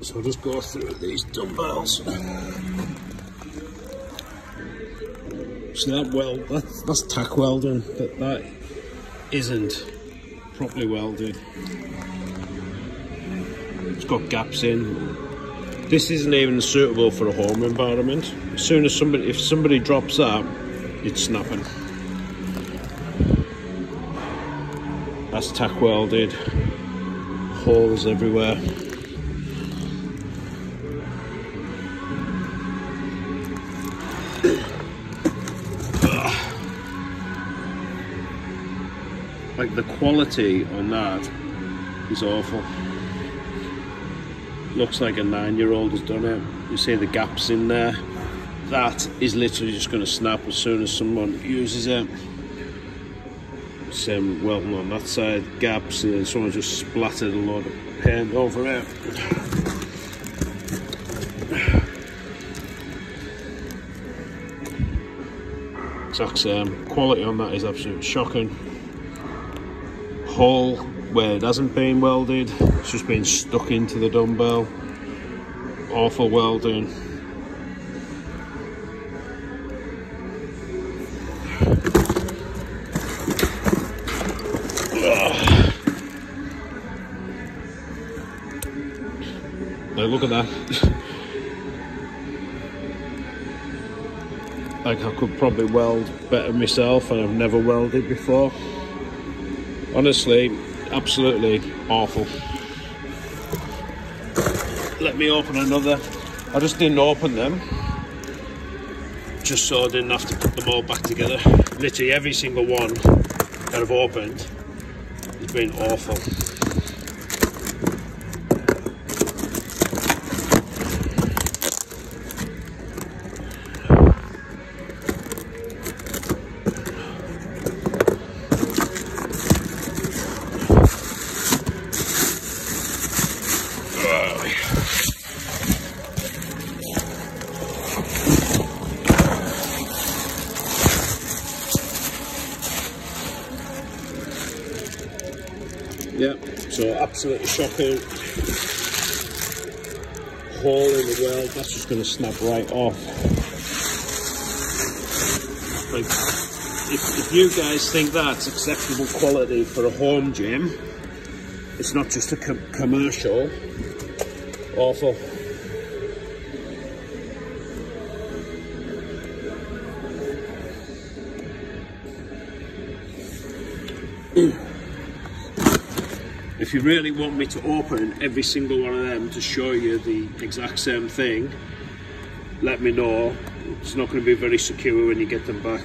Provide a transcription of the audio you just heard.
So I'll just go through these dumbbells. So that weld, that's, that's tack welding, but that isn't properly welded. It's got gaps in. This isn't even suitable for a home environment. As soon as somebody, if somebody drops that, it's snapping. That's tack welded, holes everywhere. Like the quality on that is awful. Looks like a nine-year-old has done it. You see the gaps in there. That is literally just going to snap as soon as someone uses it. Same welding on that side, gaps, and someone just splattered a lot of paint over it. Exact same. Um, quality on that is absolutely shocking hole where it hasn't been welded. It's just been stuck into the dumbbell. Awful welding. Now look at that. Like I could probably weld better myself and I've never welded before honestly absolutely awful. Let me open another. I just didn't open them. Just so I didn't have to put them all back together. Literally every single one that I've opened has been awful Yeah, so absolutely shocking. Hole in the weld, that's just going to snap right off. Like, if, if you guys think that's acceptable quality for a home gym, it's not just a com commercial, awful. if you really want me to open every single one of them to show you the exact same thing let me know. It's not going to be very secure when you get them back